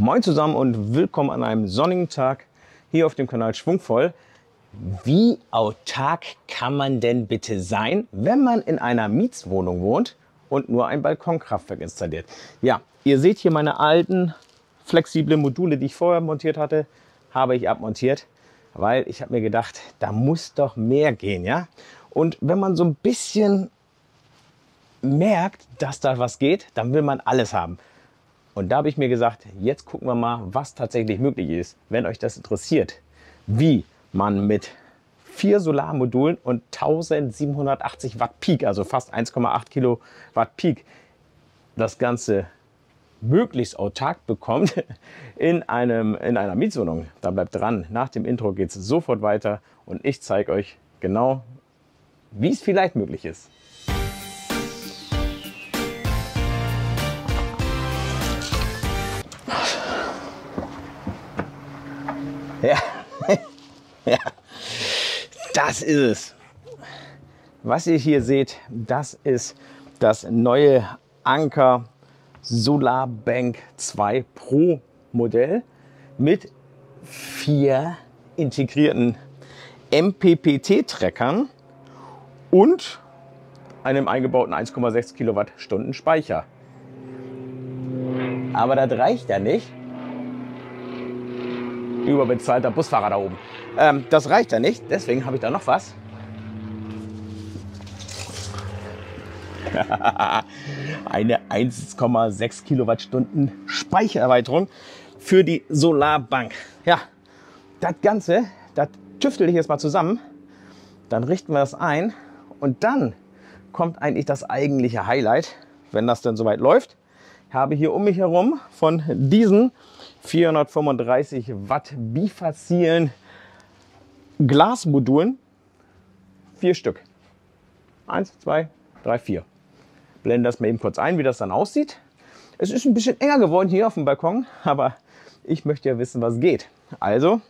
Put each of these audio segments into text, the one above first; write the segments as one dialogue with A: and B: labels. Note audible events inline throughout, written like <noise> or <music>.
A: Moin zusammen und willkommen an einem sonnigen Tag hier auf dem Kanal Schwungvoll. Wie autark kann man denn bitte sein, wenn man in einer Mietswohnung wohnt und nur ein Balkonkraftwerk installiert? Ja, ihr seht hier meine alten flexible Module, die ich vorher montiert hatte, habe ich abmontiert, weil ich habe mir gedacht, da muss doch mehr gehen, ja? Und wenn man so ein bisschen merkt, dass da was geht, dann will man alles haben. Und da habe ich mir gesagt, jetzt gucken wir mal, was tatsächlich möglich ist. Wenn euch das interessiert, wie man mit vier Solarmodulen und 1780 Watt Peak, also fast 1,8 Kilowatt Peak, das Ganze möglichst autark bekommt <laughs> in, einem, in einer Mietwohnung. Da bleibt dran. Nach dem Intro geht es sofort weiter und ich zeige euch genau, wie es vielleicht möglich ist. Ja. das ist es. Was ihr hier seht, das ist das neue Anker Solarbank 2 Pro Modell mit vier integrierten MPPT-Treckern und einem eingebauten 1,6 Kilowattstunden Speicher. Aber das reicht ja nicht, überbezahlter Busfahrer da oben. Ähm, das reicht ja nicht, deswegen habe ich da noch was. <laughs> Eine 1,6 Kilowattstunden Speichererweiterung für die Solarbank. Ja, das Ganze, das tüftel ich jetzt mal zusammen. Dann richten wir das ein und dann kommt eigentlich das eigentliche Highlight, wenn das dann soweit läuft. Ich habe hier um mich herum von diesen 435 Watt bifazilen Glasmodulen. Vier Stück. Eins, zwei, drei, vier. Blende das mal eben kurz ein, wie das dann aussieht. Es ist ein bisschen enger geworden hier auf dem Balkon, aber ich möchte ja wissen, was geht. Also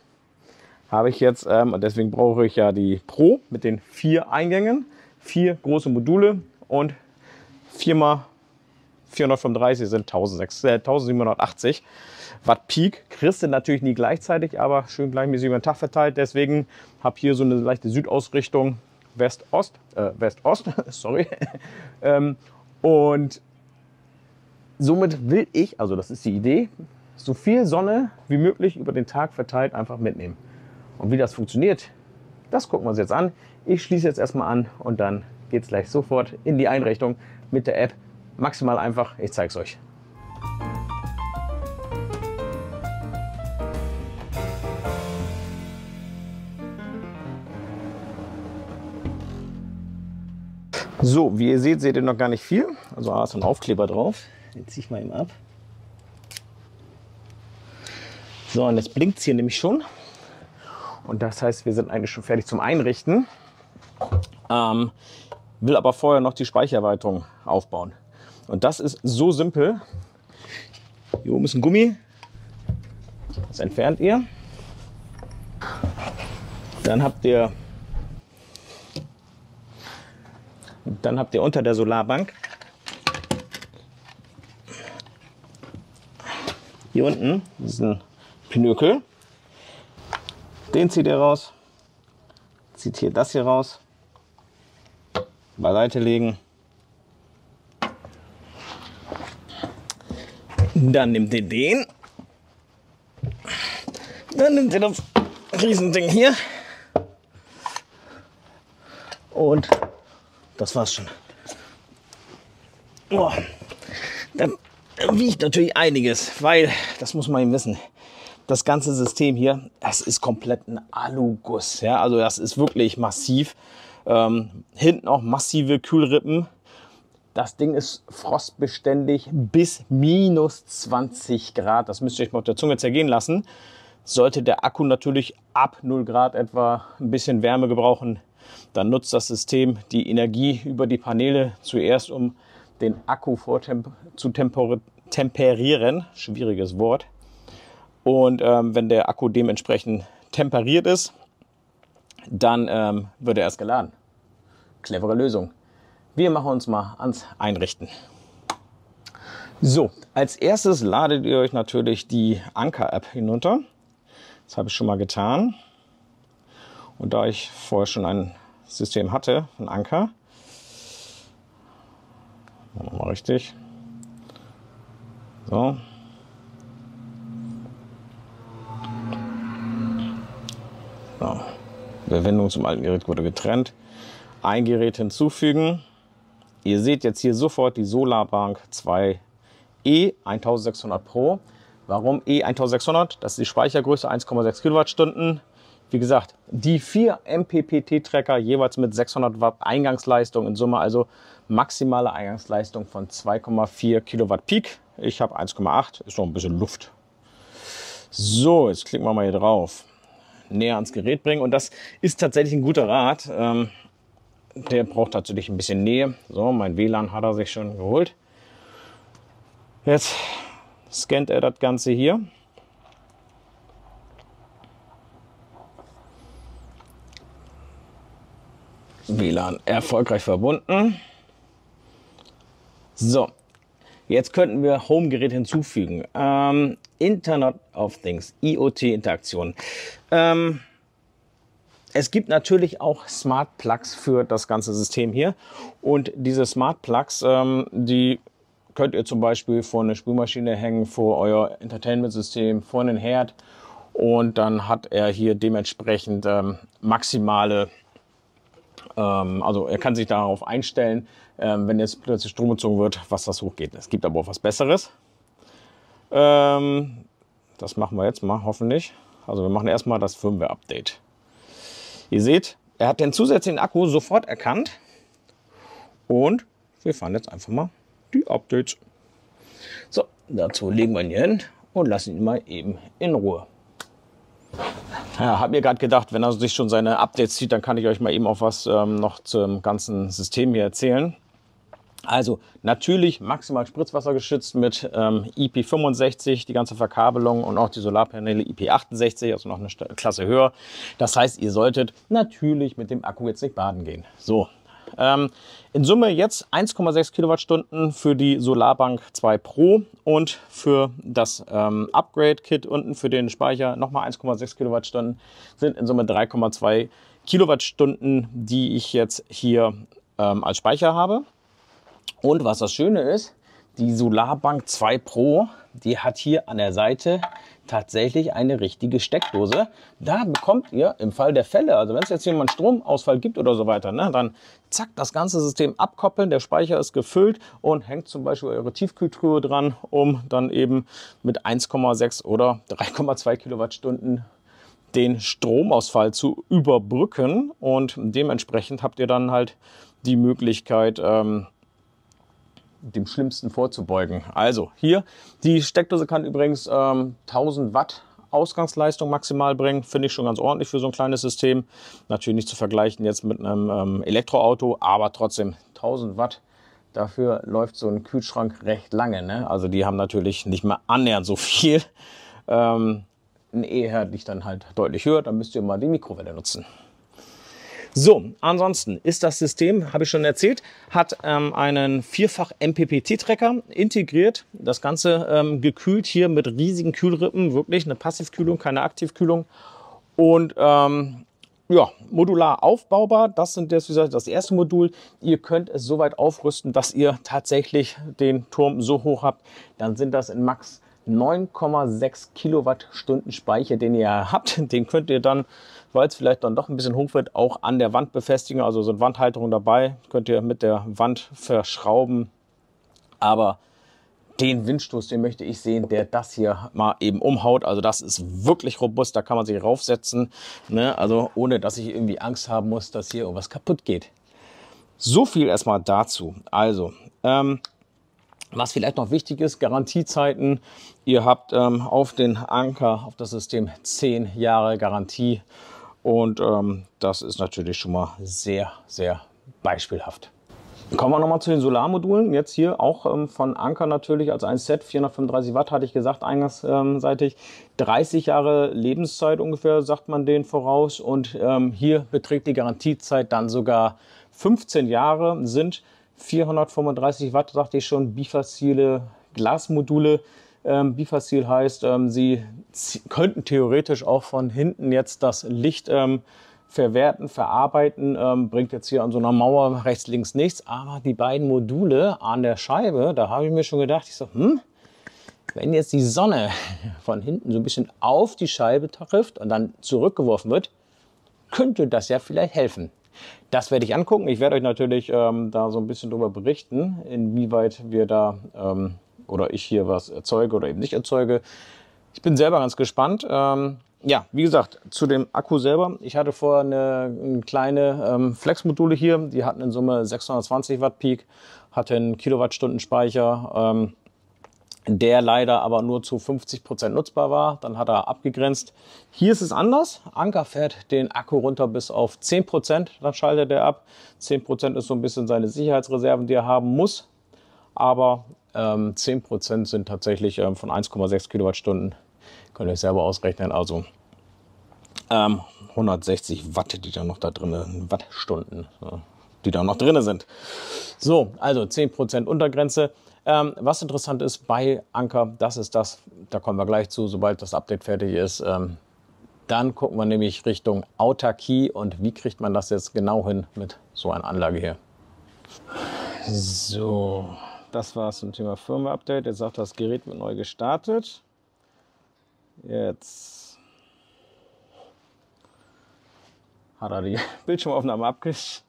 A: habe ich jetzt, ähm, und deswegen brauche ich ja die Pro mit den vier Eingängen, vier große Module und viermal 435 sind 1780 Watt Peak. Kriegst du natürlich nie gleichzeitig, aber schön gleichmäßig über den Tag verteilt. Deswegen habe hier so eine leichte Südausrichtung West-Ost, äh, West-Ost, <laughs> sorry. ähm, und somit will ich, also das ist die Idee, so viel Sonne wie möglich über den Tag verteilt einfach mitnehmen. Und wie das funktioniert, das gucken wir uns jetzt an. Ich schließe jetzt erstmal an und dann geht es gleich sofort in die Einrichtung mit der App. Maximal einfach, ich zeige es euch. So, wie ihr seht, seht ihr noch gar nicht viel. Also da ist ein Aufkleber drauf. Den ziehe ich mal eben ab. So, und jetzt blinkt es hier nämlich schon. Und das heißt, wir sind eigentlich schon fertig zum Einrichten. Ähm, will aber vorher noch die Speichererweiterung aufbauen. Und das ist so simpel. Hier oben ist ein Gummi. Das entfernt ihr. Dann habt ihr dann habt ihr unter der Solarbank hier unten diesen Pinökel. Den zieht ihr raus. Zieht hier das hier raus. Beiseite legen. Dann nimmt ihr den. Dann nimmt ihr das Riesending hier. Und das war's schon. Oh, dann wiegt natürlich einiges, weil, das muss man eben wissen, das ganze System hier, das ist komplett ein Aluguss. Ja? Also das ist wirklich massiv. Ähm, hinten auch massive Kühlrippen. Das Ding ist frostbeständig bis minus 20 Grad. Das müsst ihr euch mal auf der Zunge zergehen lassen. Sollte der Akku natürlich ab 0 Grad etwa ein bisschen Wärme gebrauchen, dann nutzt das System die Energie über die Paneele zuerst, um den Akku zu temperieren. Schwieriges Wort. Und ähm, wenn der Akku dementsprechend temperiert ist, dann ähm, wird er erst geladen. Clevere Lösung. Wir machen uns mal ans Einrichten. So, als erstes ladet ihr euch natürlich die Anker-App hinunter. Das habe ich schon mal getan. Und da ich vorher schon ein System hatte, ein Anker, mal richtig. So. so. Verwendung zum alten Gerät wurde getrennt. Ein Gerät hinzufügen. Ihr seht jetzt hier sofort die Solarbank 2 E 1600 Pro. Warum E 1600? Das ist die Speichergröße 1,6 Kilowattstunden. Wie gesagt, die vier MPPT-Tracker jeweils mit 600 Watt Eingangsleistung in Summe, also maximale Eingangsleistung von 2,4 Kilowatt Peak. Ich habe 1,8, ist noch ein bisschen Luft. So, jetzt klicken wir mal hier drauf. Näher ans Gerät bringen und das ist tatsächlich ein guter Rat. Ähm, der braucht natürlich ein bisschen Nähe. So, mein WLAN hat er sich schon geholt. Jetzt scannt er das Ganze hier. WLAN erfolgreich verbunden. So, jetzt könnten wir Home-Gerät hinzufügen. Ähm, Internet of Things, IoT-Interaktion. Ähm, es gibt natürlich auch Smart Plugs für das ganze System hier. Und diese Smart Plugs, ähm, die könnt ihr zum Beispiel vor eine Spülmaschine hängen, vor euer Entertainment-System, vor einen Herd und dann hat er hier dementsprechend ähm, maximale, ähm, also er kann sich darauf einstellen, ähm, wenn jetzt plötzlich Strom gezogen wird, was das hochgeht. Es gibt aber auch was Besseres. Ähm, das machen wir jetzt mal, hoffentlich. Also wir machen erstmal das Firmware-Update. Ihr seht, er hat den zusätzlichen Akku sofort erkannt und wir fahren jetzt einfach mal die Updates. So, dazu legen wir ihn hier hin und lassen ihn mal eben in Ruhe. Ja, habe mir gerade gedacht, wenn er sich schon seine Updates zieht, dann kann ich euch mal eben auch was ähm, noch zum ganzen System hier erzählen. Also natürlich maximal Spritzwasser geschützt mit ähm, IP65, die ganze Verkabelung und auch die Solarpaneele IP68, also noch eine Klasse höher. Das heißt, ihr solltet natürlich mit dem Akku jetzt nicht baden gehen. So, ähm, in Summe jetzt 1,6 Kilowattstunden für die Solarbank 2 Pro und für das ähm, Upgrade-Kit unten für den Speicher nochmal 1,6 Kilowattstunden sind in Summe 3,2 Kilowattstunden, die ich jetzt hier ähm, als Speicher habe. Und was das Schöne ist, die Solarbank 2 Pro, die hat hier an der Seite tatsächlich eine richtige Steckdose. Da bekommt ihr im Fall der Fälle, also wenn es jetzt hier mal einen Stromausfall gibt oder so weiter, ne, dann zack, das ganze System abkoppeln, der Speicher ist gefüllt und hängt zum Beispiel eure Tiefkühltruhe dran, um dann eben mit 1,6 oder 3,2 Kilowattstunden den Stromausfall zu überbrücken und dementsprechend habt ihr dann halt die Möglichkeit, ähm, dem Schlimmsten vorzubeugen. Also hier, die Steckdose kann übrigens ähm, 1000 Watt Ausgangsleistung maximal bringen. Finde ich schon ganz ordentlich für so ein kleines System. Natürlich nicht zu vergleichen jetzt mit einem ähm, Elektroauto, aber trotzdem 1000 Watt. Dafür läuft so ein Kühlschrank recht lange. Ne? Also die haben natürlich nicht mehr annähernd so viel. Ähm, ein E-Herd liegt dann halt deutlich höher. Dann müsst ihr mal die Mikrowelle nutzen. So, ansonsten ist das System, habe ich schon erzählt, hat ähm, einen vierfach MPPT-Tracker integriert. Das Ganze ähm, gekühlt hier mit riesigen Kühlrippen, wirklich eine Passivkühlung, keine Aktivkühlung. Und ähm, ja, modular aufbaubar. Das sind jetzt, wie gesagt, das erste Modul. Ihr könnt es so weit aufrüsten, dass ihr tatsächlich den Turm so hoch habt. Dann sind das in Max 9,6 Kilowattstunden Speicher, den ihr habt. <laughs> Den könnt ihr dann weil es vielleicht dann doch ein bisschen hoch wird, auch an der Wand befestigen. Also so eine Wandhalterung dabei, könnt ihr mit der Wand verschrauben. Aber den Windstoß, den möchte ich sehen, der das hier mal eben umhaut. Also das ist wirklich robust, da kann man sich raufsetzen. Ne? Also ohne, dass ich irgendwie Angst haben muss, dass hier irgendwas kaputt geht. So viel erstmal dazu. Also, ähm, was vielleicht noch wichtig ist, Garantiezeiten. Ihr habt ähm, auf den Anker, auf das System 10 Jahre Garantie. Und ähm, das ist natürlich schon mal sehr, sehr beispielhaft. Kommen wir nochmal zu den Solarmodulen. Jetzt hier auch ähm, von Anker natürlich als ein Set, 435 Watt hatte ich gesagt, eingangsseitig. 30 Jahre Lebenszeit ungefähr, sagt man denen voraus. Und ähm, hier beträgt die Garantiezeit dann sogar 15 Jahre, sind 435 Watt, sagte ich schon, Bifazile Glasmodule. Ähm, Bifacil heißt, ähm, sie könnten theoretisch auch von hinten jetzt das Licht ähm, verwerten, verarbeiten. Ähm, bringt jetzt hier an so einer Mauer rechts, links nichts. Aber die beiden Module an der Scheibe, da habe ich mir schon gedacht, ich so, hm, wenn jetzt die Sonne von hinten so ein bisschen auf die Scheibe trifft und dann zurückgeworfen wird, könnte das ja vielleicht helfen. Das werde ich angucken. Ich werde euch natürlich ähm, da so ein bisschen darüber berichten, inwieweit wir da ähm, oder ich hier was erzeuge oder eben nicht erzeuge. Ich bin selber ganz gespannt. Ähm, ja, wie gesagt, zu dem Akku selber. Ich hatte vorher eine, eine kleine ähm, Flex-Module hier. Die hatten in Summe 620 Watt Peak, hatten Kilowattstunden Speicher. Ähm, der leider aber nur zu 50 Prozent nutzbar war. Dann hat er abgegrenzt. Hier ist es anders. Anker fährt den Akku runter bis auf 10%, Prozent. dann schaltet er ab. 10 Prozent ist so ein bisschen seine Sicherheitsreserven, die er haben muss. Aber ähm, 10 Prozent sind tatsächlich ähm, von 1,6 Kilowattstunden. Könnt ihr euch selber ausrechnen. Also ähm, 160 Watt, die da noch da drin, Wattstunden, die da noch drin sind. So, also 10 Prozent Untergrenze. Ähm, was interessant ist bei Anker, das ist das, da kommen wir gleich zu, sobald das Update fertig ist. Ähm, dann gucken wir nämlich Richtung Autarkie und wie kriegt man das jetzt genau hin mit so einer Anlage hier. So, das war es zum Thema Firmware-Update. Jetzt sagt das Gerät wird neu gestartet. Jetzt hat er die <laughs> Bildschirmaufnahme abgesprochen.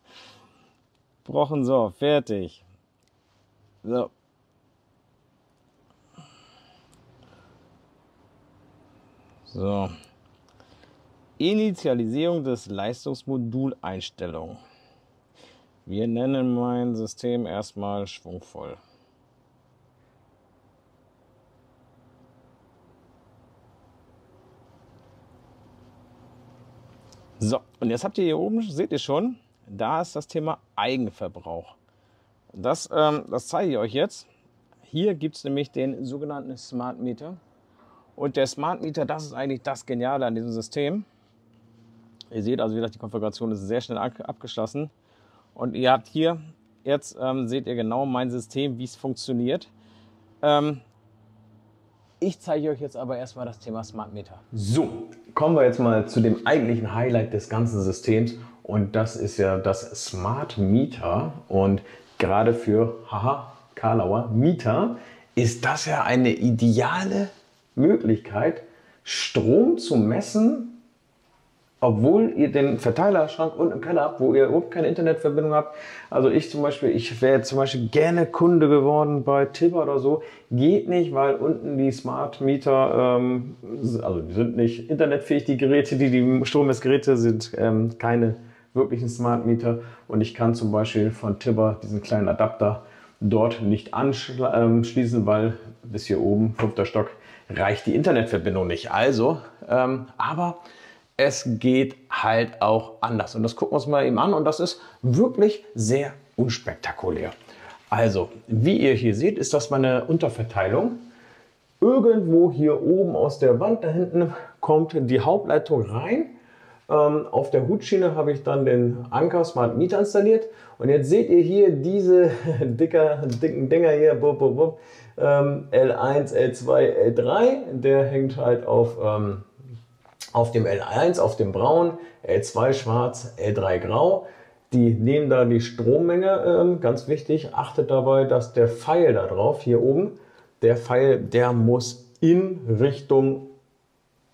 A: So, fertig. So, So. Initialisierung des Leistungsmodul-Einstellung. Wir nennen mein System erstmal schwungvoll. So, und jetzt habt ihr hier oben, seht ihr schon, da ist das Thema Eigenverbrauch. Das, ähm, das zeige ich euch jetzt. Hier gibt es nämlich den sogenannten Smart Meter. Und der Smart Meter, das ist eigentlich das Geniale an diesem System. Ihr seht also, wie gesagt, die Konfiguration ist sehr schnell abgeschlossen. Und ihr habt hier, jetzt ähm, seht ihr genau mein System, wie es funktioniert. Ähm, ich zeige euch jetzt aber erstmal das Thema Smart Meter. So, kommen wir jetzt mal zu dem eigentlichen Highlight des ganzen Systems. Und das ist ja das Smart Meter. Und gerade für, haha, Karlauer Mieter ist das ja eine ideale Möglichkeit, Strom zu messen, obwohl ihr den Verteilerschrank unten im Keller habt, wo ihr überhaupt keine Internetverbindung habt. Also ich zum Beispiel, ich wäre zum Beispiel gerne Kunde geworden bei Tibber oder so. Geht nicht, weil unten die Smart Meter, ähm, also die sind nicht internetfähig, die Geräte, die, die Strommessgeräte sind ähm, keine wirklichen Smart Meter. Und ich kann zum Beispiel von Tibber diesen kleinen Adapter dort nicht anschließen, weil bis hier oben, fünfter Stock, reicht die Internetverbindung nicht. Also, ähm, aber es geht halt auch anders. Und das gucken wir uns mal eben an. Und das ist wirklich sehr unspektakulär. Also, wie ihr hier seht, ist das meine Unterverteilung. Irgendwo hier oben aus der Wand da hinten kommt die Hauptleitung rein. Ähm, auf der Hutschiene habe ich dann den Anker Smart Meter installiert. Und jetzt seht ihr hier diese <laughs> dicker, dicken Dinger hier. Bub, bub ähm, L1, L2, L3. Der hängt halt auf, ähm, auf dem L1, auf dem Braun, L2 schwarz, L3 grau. Die nehmen da die Strommenge, ähm, ganz wichtig. Achtet dabei, dass der Pfeil da drauf, hier oben, der Pfeil, der muss in Richtung,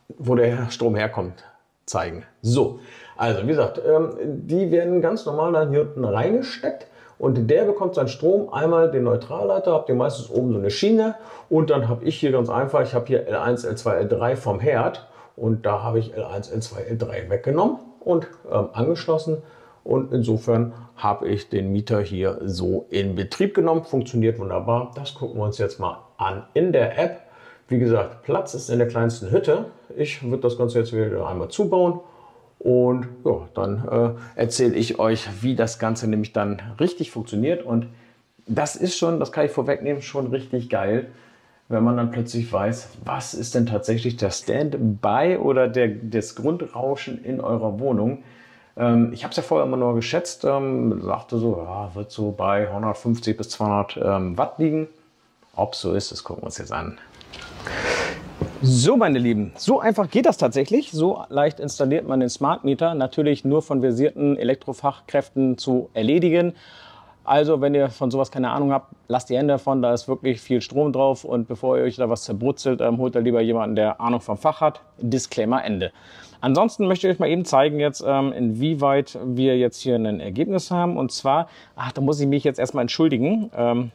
A: wo der Strom herkommt, zeigen. So, also wie gesagt, ähm, die werden ganz normal dann hier unten reingesteckt und der bekommt seinen Strom einmal den Neutralleiter, habt ihr meistens oben so eine Schiene und dann habe ich hier ganz einfach, ich habe hier L1, L2, L3 vom Herd und da habe ich L1, L2, L3 weggenommen und ähm, angeschlossen und insofern habe ich den Mieter hier so in Betrieb genommen. Funktioniert wunderbar. Das gucken wir uns jetzt mal an in der App. Wie gesagt, Platz ist in der kleinsten Hütte. Ich würde das Ganze jetzt wieder einmal zubauen und ja, dann äh, erzähle ich euch, wie das Ganze nämlich dann richtig funktioniert. Und das ist schon, das kann ich vorwegnehmen, schon richtig geil, wenn man dann plötzlich weiß, was ist denn tatsächlich der Standby oder der, das Grundrauschen in eurer Wohnung. Ähm, ich habe es ja vorher immer nur geschätzt, ähm, sagte so, ja, wird so bei 150 bis 200 ähm, Watt liegen. Ob so ist, das gucken wir uns jetzt an. So, meine Lieben, so einfach geht das tatsächlich. So leicht installiert man den Smart Meter. Natürlich nur von versierten Elektrofachkräften zu erledigen. Also, wenn ihr von sowas keine Ahnung habt, lasst die Hände davon. Da ist wirklich viel Strom drauf. Und bevor ihr euch da was zerbrutzelt, ähm, holt ihr lieber jemanden, der Ahnung vom Fach hat. Disclaimer Ende. Ansonsten möchte ich euch mal eben zeigen jetzt, ähm, inwieweit wir jetzt hier ein Ergebnis haben. Und zwar, ach, da muss ich mich jetzt erstmal entschuldigen. Ähm,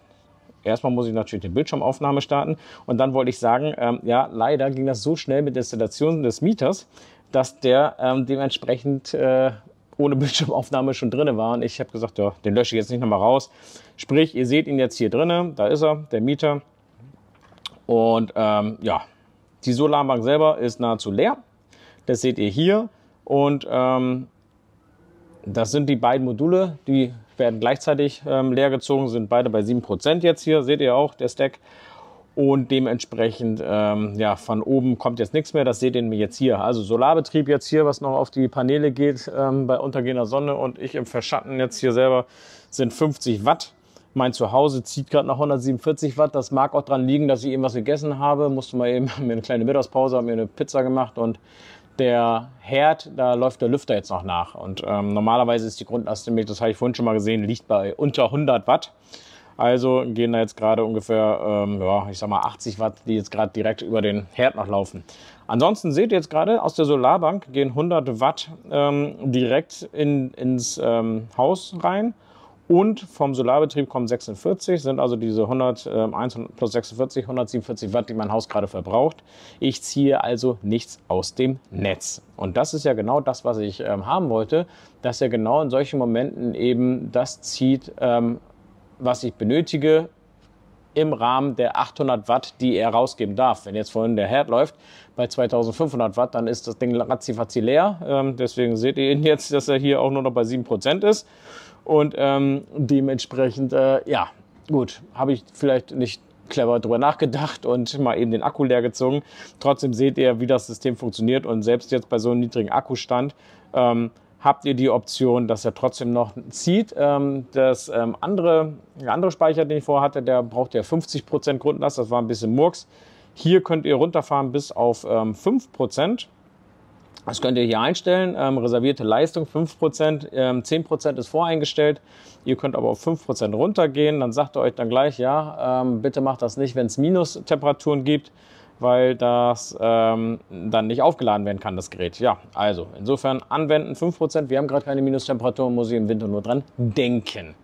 A: erstmal muss ich natürlich die Bildschirmaufnahme starten. Und dann wollte ich sagen, ähm, ja, leider ging das so schnell mit der Installation des Mieters, dass der ähm, dementsprechend äh, ohne <laughs> Bildschirmaufnahme schon drin war. Und ich habe gesagt, ja, den lösche ich jetzt nicht nochmal raus. Sprich, ihr seht ihn jetzt hier drin, da ist er, der Mieter. Und ähm, ja, die Solarbank selber ist nahezu leer. Das seht ihr hier. Und ähm, das sind die beiden Module, die werden gleichzeitig ähm, leer gezogen, sind beide bei 7% jetzt hier, seht ihr auch, der Stack. Und dementsprechend, ähm, ja, von oben kommt jetzt nichts mehr. Das seht ihr jetzt hier. Also Solarbetrieb jetzt hier, was noch auf die Paneele geht ähm, bei untergehender Sonne und ich im Verschatten jetzt hier selber sind 50 Watt. Mein Zuhause zieht gerade nach 147 Watt. Das mag auch daran liegen, dass ich eben was gegessen habe. Musste mal eben <laughs> mir eine kleine Mittagspause, habe mir eine Pizza gemacht und der Herd, da läuft der Lüfter jetzt noch nach. Und ähm, normalerweise ist die Grundlast, das habe ich vorhin schon mal gesehen, liegt bei unter 100 Watt. Also gehen da jetzt gerade ungefähr, ähm, ja, ich sag mal 80 Watt, die jetzt gerade direkt über den Herd noch laufen. Ansonsten seht ihr jetzt gerade aus der Solarbank gehen 100 Watt ähm, direkt in, ins ähm, Haus rein und vom Solarbetrieb kommen 46, sind also diese 101 ähm, plus 46, 147 Watt, die mein Haus gerade verbraucht. Ich ziehe also nichts aus dem Netz. Und das ist ja genau das, was ich ähm, haben wollte, dass er genau in solchen Momenten eben das zieht, ähm, was ich benötige, im Rahmen der 800 Watt, die er rausgeben darf. Wenn jetzt vorhin der Herd läuft bei 2500 Watt, dann ist das Ding ratzifatzi leer. Deswegen seht ihr ihn jetzt, dass er hier auch nur noch bei 7% ist. Und ähm, dementsprechend, äh, ja, gut, habe ich vielleicht nicht clever drüber nachgedacht und mal eben den Akku leer gezogen. Trotzdem seht ihr, wie das System funktioniert und selbst jetzt bei so einem niedrigen Akkustand ähm, habt ihr die Option, dass er trotzdem noch zieht. Ähm, das ähm, andere, der andere Speicher, den ich vorher hatte, der braucht ja 50% Grundlast, das war ein bisschen Murks. Hier könnt ihr runterfahren bis auf ähm, 5%. Das könnt ihr hier einstellen. Ähm, reservierte Leistung 5%, ähm, 10% ist voreingestellt. Ihr könnt aber auf 5% runtergehen. Dann sagt er euch dann gleich, ja, ähm, bitte macht das nicht, wenn es Minustemperaturen gibt, weil das ähm, dann nicht aufgeladen werden kann, das Gerät. Ja, also insofern anwenden 5%. Wir haben gerade keine Minustemperaturen, muss ich im Winter nur dran denken.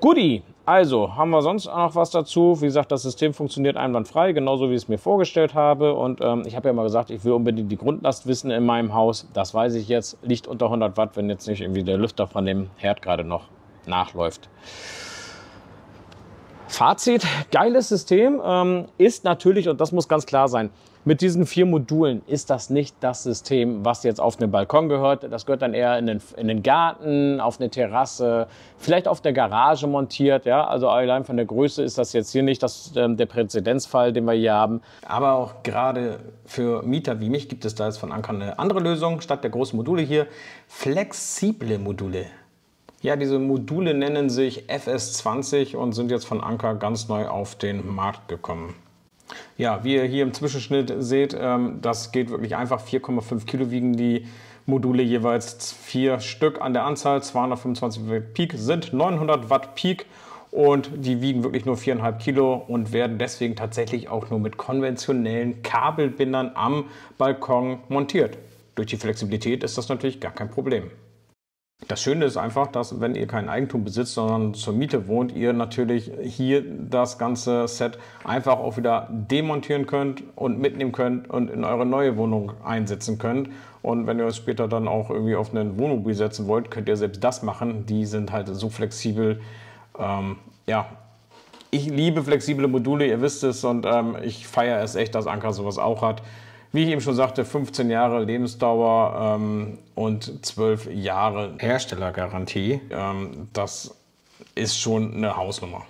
A: Guti, also, haben wir sonst noch was dazu? Wie gesagt, das System funktioniert einwandfrei, genauso wie ich es mir vorgestellt habe. Und ähm, ich habe ja mal gesagt, ich will unbedingt die Grundlast wissen in meinem Haus. Das weiß ich jetzt. Liegt unter 100 Watt, wenn jetzt nicht irgendwie der Lüfter von dem Herd gerade noch nachläuft. Fazit, geiles System ähm, ist natürlich, und das muss ganz klar sein, mit diesen vier Modulen ist das nicht das System, was jetzt auf den Balkon gehört. Das gehört dann eher in den, in den Garten, auf eine Terrasse, vielleicht auf der Garage montiert. Ja? Also allein von der Größe ist das jetzt hier nicht das, äh, der Präzedenzfall, den wir hier haben. Aber auch gerade für Mieter wie mich gibt es da jetzt von Anker eine andere Lösung. Statt der großen Module hier flexible Module. Ja, diese Module nennen sich FS20 und sind jetzt von Anker ganz neu auf den Markt gekommen. Ja, wie ihr hier im Zwischenschnitt seht, ähm, das geht wirklich einfach. 4,5 Kilo wiegen die Module jeweils vier Stück an der Anzahl. 225 Watt Peak sind 900 Watt Peak und die wiegen wirklich nur 4,5 Kilo und werden deswegen tatsächlich auch nur mit konventionellen Kabelbindern am Balkon montiert. Durch die Flexibilität ist das natürlich gar kein Problem. Das Schöne ist einfach, dass wenn ihr kein Eigentum besitzt, sondern zur Miete wohnt, ihr natürlich hier das ganze Set einfach auch wieder demontieren könnt und mitnehmen könnt und in eure neue Wohnung einsetzen könnt. Und wenn ihr es später dann auch irgendwie auf einen Wohnmobil setzen wollt, könnt ihr selbst das machen. Die sind halt so flexibel. Ähm, ja, ich liebe flexible Module, ihr wisst es, und ähm, ich feiere es echt, dass Anker sowas auch hat. Wie ich eben schon sagte, 15 Jahre Lebensdauer ähm, und 12 Jahre Herstellergarantie. Ähm, das ist schon eine Hausnummer.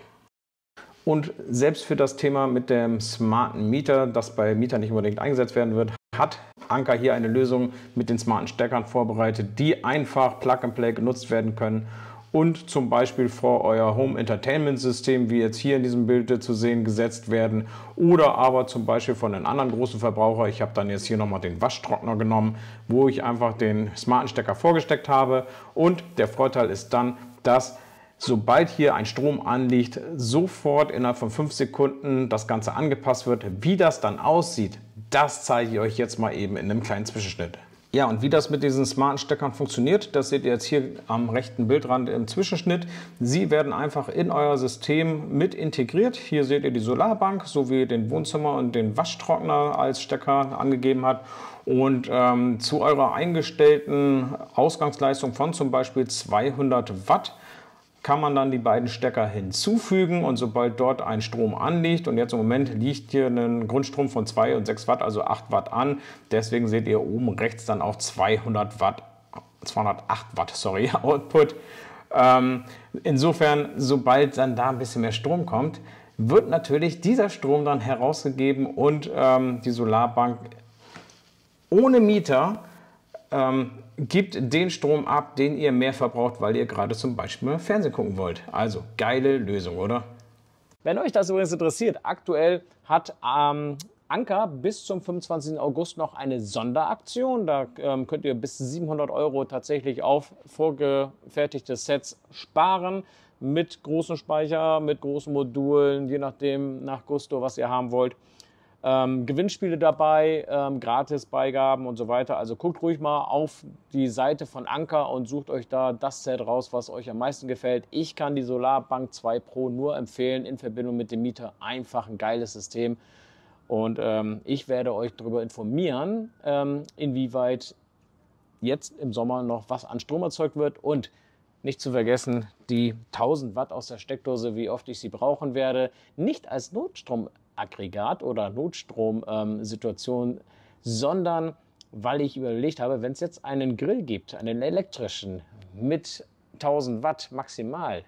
A: Und selbst für das Thema mit dem smarten Mieter, das bei Mietern nicht unbedingt eingesetzt werden wird, hat Anker hier eine Lösung mit den smarten Steckern vorbereitet, die einfach Plug and Play genutzt werden können
B: und zum Beispiel vor euer Home Entertainment System, wie jetzt hier in diesem Bild zu sehen, gesetzt werden oder aber zum Beispiel von einem anderen großen Verbraucher. Ich habe dann jetzt hier nochmal den Waschtrockner genommen, wo ich einfach den smarten Stecker vorgesteckt habe und der Vorteil ist dann, dass sobald hier ein Strom anliegt, sofort innerhalb von fünf Sekunden das Ganze angepasst wird. Wie das dann aussieht, das zeige ich euch jetzt mal eben in einem kleinen Zwischenschnitt. Ja, und wie das mit diesen smarten Steckern funktioniert, das seht ihr jetzt hier am rechten Bildrand im Zwischenschnitt. Sie werden einfach in euer System mit integriert. Hier seht ihr die Solarbank sowie den Wohnzimmer und den Waschtrockner als Stecker angegeben hat. Und ähm, zu eurer eingestellten Ausgangsleistung von zum Beispiel 200 Watt kann man dann die beiden Stecker hinzufügen und sobald dort ein Strom anliegt und jetzt im Moment liegt hier ein Grundstrom von 2 und 6 Watt, also 8 Watt an, deswegen seht ihr oben rechts dann auch 200 Watt, 208 Watt, sorry, <laughs> Output. Ähm, insofern, sobald dann da ein bisschen mehr Strom kommt, wird natürlich dieser Strom dann herausgegeben und ähm, die Solarbank ohne Mieter ähm, gibt den Strom ab, den ihr mehr verbraucht, weil ihr gerade zum Beispiel Fernsehen gucken wollt. Also geile Lösung, oder?
A: Wenn euch das übrigens interessiert, aktuell hat ähm, Anker bis zum 25. August noch eine Sonderaktion. Da ähm, könnt ihr bis 700 Euro tatsächlich auf vorgefertigte Sets sparen mit großen Speicher, mit großen Modulen, je nachdem nach Gusto, was ihr haben wollt ähm, Gewinnspiele dabei, ähm, Gratisbeigaben und so weiter. Also guckt ruhig mal auf die Seite von Anker und sucht euch da das Set raus, was euch am meisten gefällt. Ich kann die Solarbank 2 Pro nur empfehlen in Verbindung mit dem Mieter. Einfach ein geiles System. Und ähm, ich werde euch darüber informieren, ähm, inwieweit jetzt im Sommer noch was an Strom erzeugt wird und nicht zu vergessen, die 1000 Watt aus der Steckdose, wie oft ich sie brauchen werde, nicht als Notstrom Aggregat oder Notstromsituation, sondern weil ich überlegt habe, wenn es jetzt einen Grill gibt, einen elektrischen mit 1000 Watt maximal,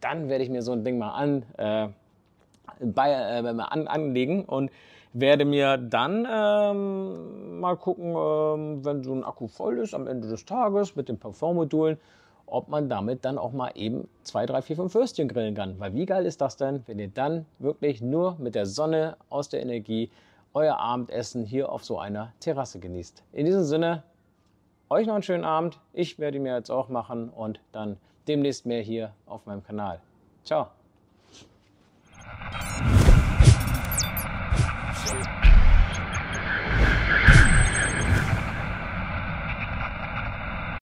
A: dann werde ich mir so ein Ding mal an, äh, bei, äh, an, anlegen und werde mir dann ähm, mal gucken, ähm, wenn so ein Akku voll ist am Ende des Tages mit den Perform-Modulen, ob man damit dann auch mal eben zwei, drei, vier, fünf Würstchen grillen kann. Weil wie geil ist das denn, wenn ihr dann wirklich nur mit der Sonne aus der Energie euer Abendessen hier auf so einer Terrasse genießt. In diesem Sinne, euch noch einen schönen Abend. Ich werde ihn mir jetzt auch machen und dann demnächst mehr hier auf meinem Kanal. Ciao.